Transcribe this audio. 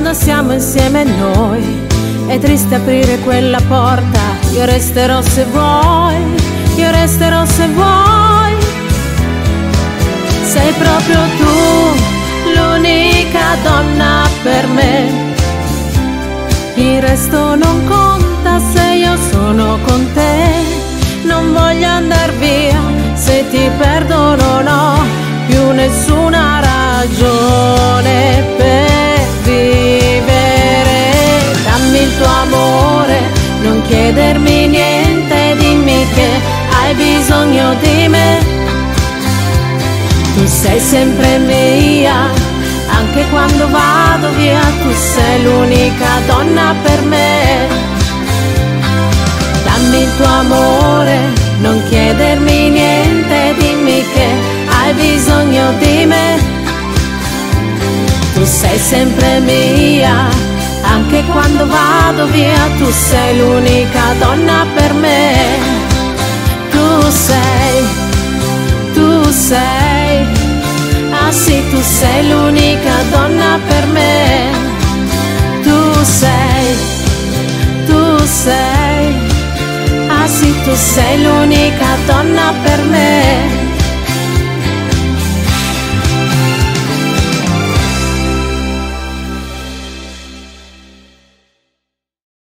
quando siamo insieme noi. È triste aprire quella porta, io resterò se vuoi, io resterò se vuoi. Sei proprio tu l'unica donna per me. Il resto non conta se io sono con te. Non voglio andar via, se ti perdo sei sempre mia, anche quando vado via, tu sei l'unica donna per me. Dammi il tuo amore, non chiedermi niente, dimmi che hai bisogno di me. Tu sei sempre mia, anche quando vado via, tu sei l'unica donna per me. Tu sei, tu sei l'unica donna per me. Tu sei, tu sei, ah sì, tu sei l'unica donna per me.